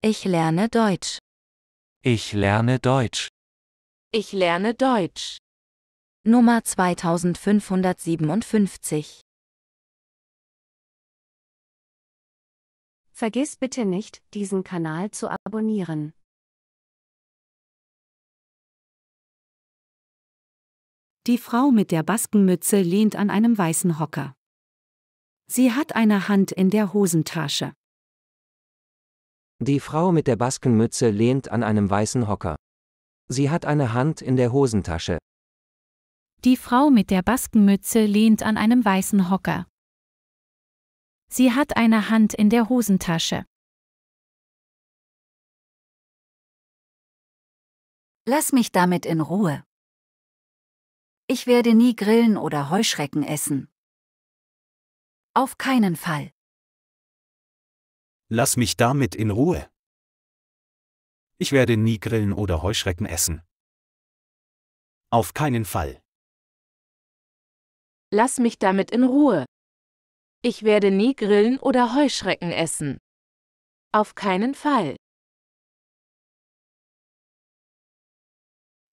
Ich lerne Deutsch. Ich lerne Deutsch. Ich lerne Deutsch. Nummer 2557. Vergiss bitte nicht, diesen Kanal zu abonnieren. Die Frau mit der Baskenmütze lehnt an einem weißen Hocker. Sie hat eine Hand in der Hosentasche. Die Frau mit der Baskenmütze lehnt an einem weißen Hocker. Sie hat eine Hand in der Hosentasche. Die Frau mit der Baskenmütze lehnt an einem weißen Hocker. Sie hat eine Hand in der Hosentasche. Lass mich damit in Ruhe. Ich werde nie grillen oder Heuschrecken essen. Auf keinen Fall. Lass mich damit in Ruhe. Ich werde nie grillen oder Heuschrecken essen. Auf keinen Fall. Lass mich damit in Ruhe. Ich werde nie grillen oder Heuschrecken essen. Auf keinen Fall.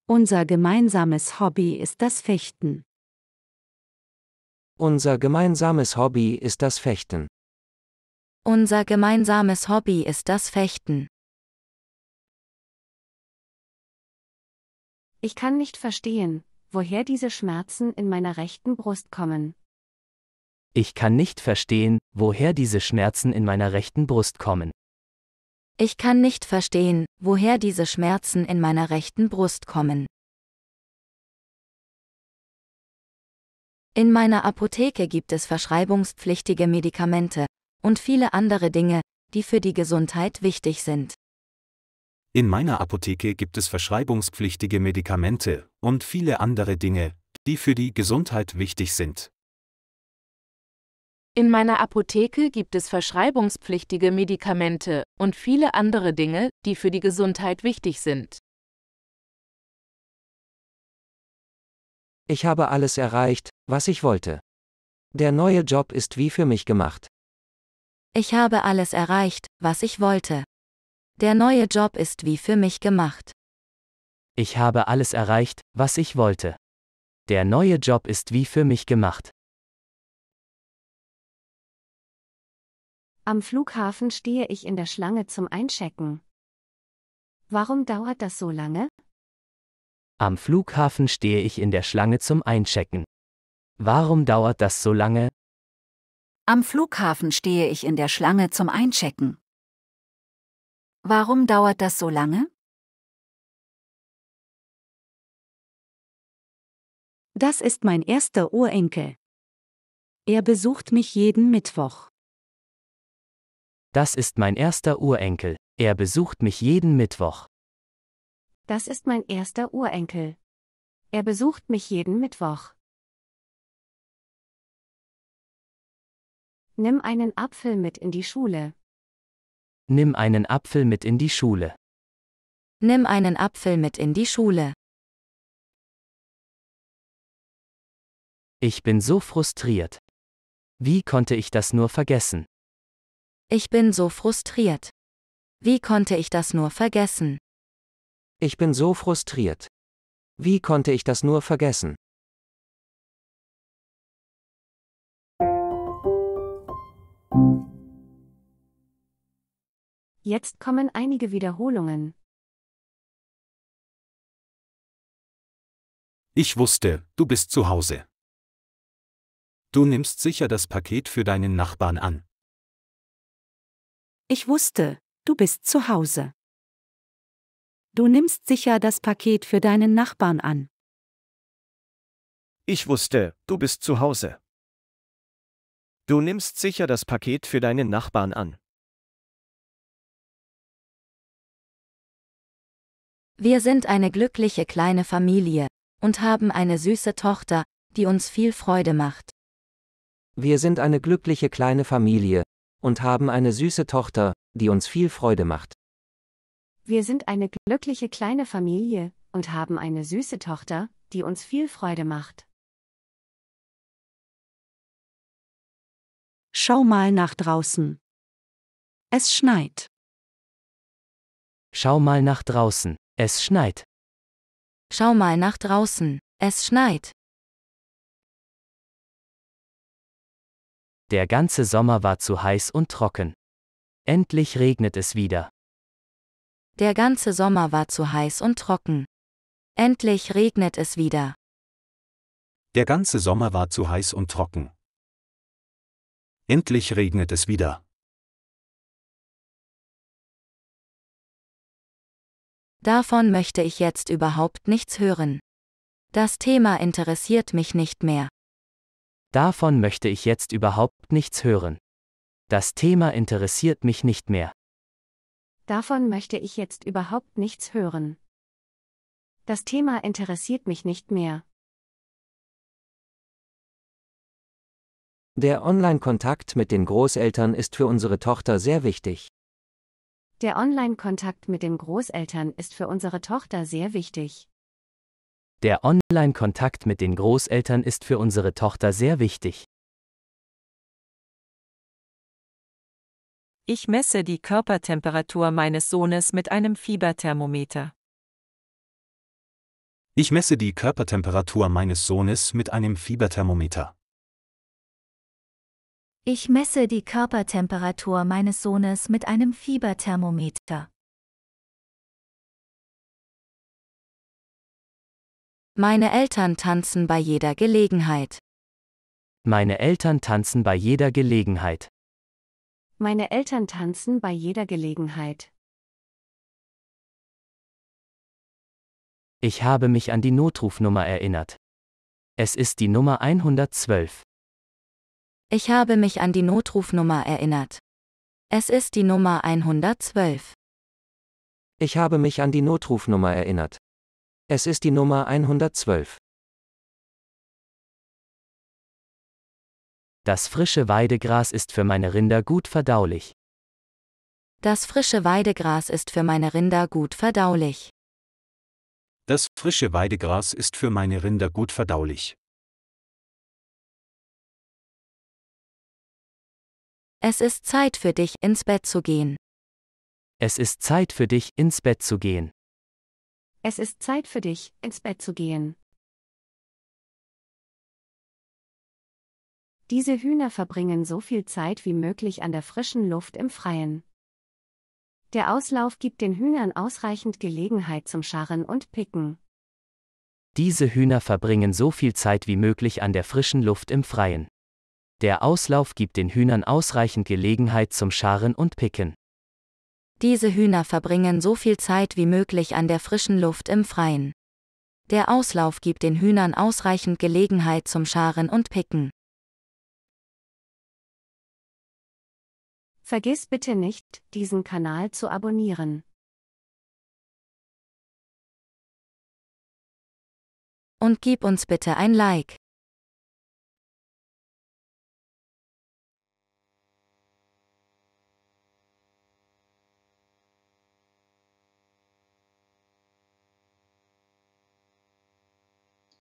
Unser gemeinsames Hobby ist das Fechten. Unser gemeinsames Hobby ist das Fechten. Unser gemeinsames Hobby ist das Fechten. Ich kann nicht verstehen, woher diese Schmerzen in meiner rechten Brust kommen. Ich kann nicht verstehen, woher diese Schmerzen in meiner rechten Brust kommen. Ich kann nicht verstehen, woher diese Schmerzen in meiner rechten Brust kommen. In meiner Apotheke gibt es verschreibungspflichtige Medikamente und viele andere Dinge, die für die Gesundheit wichtig sind. In meiner Apotheke gibt es verschreibungspflichtige Medikamente und viele andere Dinge, die für die Gesundheit wichtig sind. In meiner Apotheke gibt es verschreibungspflichtige Medikamente und viele andere Dinge, die für die Gesundheit wichtig sind. Ich habe alles erreicht, was ich wollte. Der neue Job ist wie für mich gemacht. Ich habe alles erreicht, was ich wollte. Der neue Job ist wie für mich gemacht. Ich habe alles erreicht, was ich wollte. Der neue Job ist wie für mich gemacht. Am Flughafen stehe ich in der Schlange zum Einchecken. Warum dauert das so lange? Am Flughafen stehe ich in der Schlange zum Einchecken. Warum dauert das so lange? Am Flughafen stehe ich in der Schlange zum Einchecken. Warum dauert das so lange? Das ist mein erster Urenkel. Er besucht mich jeden Mittwoch. Das ist mein erster Urenkel. Er besucht mich jeden Mittwoch. Das ist mein erster Urenkel. Er besucht mich jeden Mittwoch. Nimm einen Apfel mit in die Schule. Nimm einen Apfel mit in die Schule. Nimm einen Apfel mit in die Schule. Ich bin so frustriert. Wie konnte ich das nur vergessen? Ich bin so frustriert. Wie konnte ich das nur vergessen? Ich bin so frustriert. Wie konnte ich das nur vergessen? Jetzt kommen einige Wiederholungen. Ich wusste, du bist zu Hause. Du nimmst sicher das Paket für deinen Nachbarn an. Ich wusste, du bist zu Hause. Du nimmst sicher das Paket für deinen Nachbarn an. Ich wusste, du bist zu Hause. Du nimmst sicher das Paket für deinen Nachbarn an. Wir sind eine glückliche kleine Familie und haben eine süße Tochter, die uns viel Freude macht. Wir sind eine glückliche kleine Familie und haben eine süße Tochter, die uns viel Freude macht. Wir sind eine glückliche kleine Familie und haben eine süße Tochter, die uns viel Freude macht. Schau mal nach draußen. Es schneit. Schau mal nach draußen. Es schneit. Schau mal nach draußen. Es schneit. Der ganze Sommer war zu heiß und trocken. Endlich regnet es wieder. Der ganze Sommer war zu heiß und trocken. Endlich regnet es wieder. Der ganze Sommer war zu heiß und trocken. Endlich regnet es wieder. Davon möchte ich jetzt überhaupt nichts hören. Das Thema interessiert mich nicht mehr. Davon möchte ich jetzt überhaupt nichts hören. Das Thema interessiert mich nicht mehr. Davon möchte ich jetzt überhaupt nichts hören. Das Thema interessiert mich nicht mehr. Der Online-Kontakt mit den Großeltern ist für unsere Tochter sehr wichtig. Der Online-Kontakt mit den Großeltern ist für unsere Tochter sehr wichtig. Der Online-Kontakt mit den Großeltern ist für unsere Tochter sehr wichtig. Ich messe die Körpertemperatur meines Sohnes mit einem Fieberthermometer. Ich messe die Körpertemperatur meines Sohnes mit einem Fieberthermometer. Ich messe die Körpertemperatur meines Sohnes mit einem Fieberthermometer. Meine Eltern tanzen bei jeder Gelegenheit. Meine Eltern tanzen bei jeder Gelegenheit. Meine Eltern tanzen bei jeder Gelegenheit. Ich habe mich an die Notrufnummer erinnert. Es ist die Nummer 112. Ich habe mich an die Notrufnummer erinnert. Es ist die Nummer 112. Ich habe mich an die Notrufnummer erinnert. Es ist die Nummer 112. Das frische Weidegras ist für meine Rinder gut verdaulich. Das frische Weidegras ist für meine Rinder gut verdaulich. Das frische Weidegras ist für meine Rinder gut verdaulich. Es ist Zeit für dich, ins Bett zu gehen. Es ist Zeit für dich, ins Bett zu gehen. Es ist Zeit für dich, ins Bett zu gehen. Diese Hühner verbringen so viel Zeit wie möglich an der frischen Luft im Freien. Der Auslauf gibt den Hühnern ausreichend Gelegenheit zum Scharren und Picken. Diese Hühner verbringen so viel Zeit wie möglich an der frischen Luft im Freien. Der Auslauf gibt den Hühnern ausreichend Gelegenheit zum Scharen und Picken. Diese Hühner verbringen so viel Zeit wie möglich an der frischen Luft im Freien. Der Auslauf gibt den Hühnern ausreichend Gelegenheit zum Scharen und Picken. Vergiss bitte nicht, diesen Kanal zu abonnieren. Und gib uns bitte ein Like.